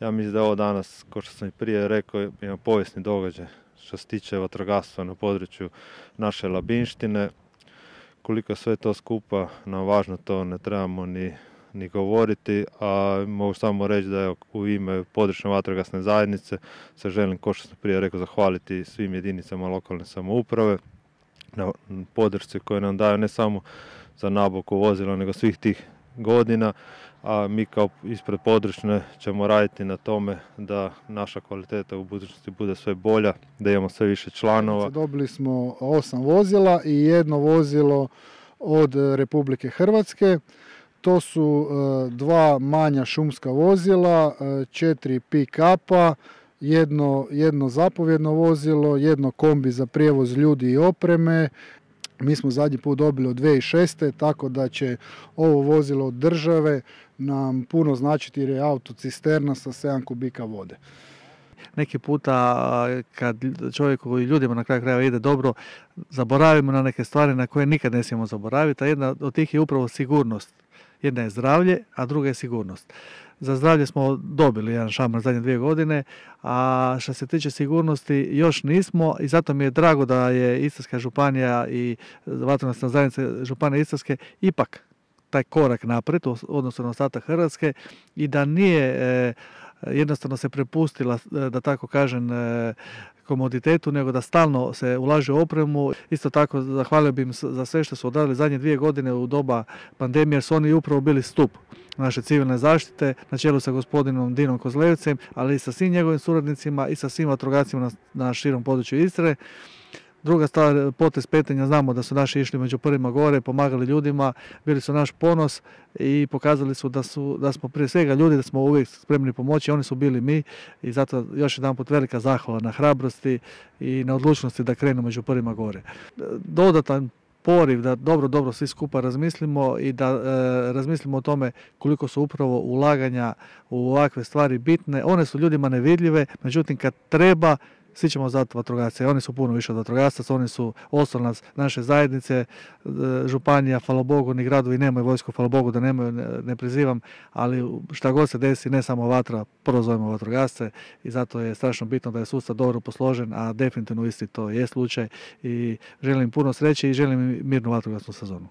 mislim da je ovo danas, kao što sam i prije rekao, jedan povijesni događaj što se tiče vatrogastva na području naše labinštine. Koliko sve to skupa nam važno, to ne trebamo ni, ni govoriti, a mogu samo reći da je u ime područne vatrogasne zajednice se želim, kao što sam prije rekao, zahvaliti svim jedinicama lokalne samouprave na podršci koje nam daju ne samo za nabavku vozila, nego svih tih godina, a mi kao ispred područne ćemo raditi na tome da naša kvaliteta u budućnosti bude sve bolja, da imamo sve više članova. Dobili smo osam vozila i jedno vozilo od Republike Hrvatske. To su e, dva manja šumska vozila, e, četiri pick-upa, jedno, jedno zapovjedno vozilo, jedno kombi za prijevoz ljudi i opreme, mi smo zadnji put dobili od 2006. tako da će ovo vozilo od države nam puno značiti jer je autocisterna sa 7 kubika vode. Neki puta kad čovjeku i ljudima na kraju krajeva ide dobro, zaboravimo na neke stvari na koje nikad ne smijemo zaboraviti, a jedna od tih je upravo sigurnost. Jedna je zdravlje, a druga je sigurnost. Za zdravlje smo dobili jedan šamar zadnje dvije godine, a što se tiče sigurnosti još nismo i zato mi je drago da je Istarska županija i vatrogasna zajednica županije Istarske ipak taj korak naprijed odnosno na ostatak Hrvatske i da nije e, jednostavno se prepustila, e, da tako kažem, e, komoditetu, nego da stalno se ulaže u opremu. Isto tako zahvalio bih im za sve što su odradili zadnje dvije godine u doba pandemije, jer su oni upravo bili stup naše civilne zaštite na čelu sa gospodinom Dinom Kozlevcem, ali i sa svim njegovim suradnicima i sa svim vatrogascima na, na širom području Istre. Druga stvar, potez petanja, znamo da su naši išli među prvima gore, pomagali ljudima, bili su naš ponos i pokazali su da, su, da smo prije svega ljudi, da smo uvijek spremni pomoći, oni su bili mi i zato još jedan put velika zahvala na hrabrosti i na odlučnosti da krenu među prvima gore. Dodatan poriv da dobro, dobro svi skupa razmislimo i da e, razmislimo o tome koliko su upravo ulaganja u ovakve stvari bitne. One su ljudima nevidljive, međutim kad treba svi ćemo zvati vatrogasce. Oni su puno više od vatrogasaca, oni su osnovna naše zajednice, e, županija, hvala Bogu, ni gradovi nemaju vojsku, hvala Bogu da nemaju, ne, prizivam, ali šta god se desi, ne samo vatra, prvo zovemo vatrogasce i zato je strašno bitno da je sustav dobro posložen, a definitivno isti to je slučaj i želim puno sreće i želim mirnu vatrogasnu sezonu.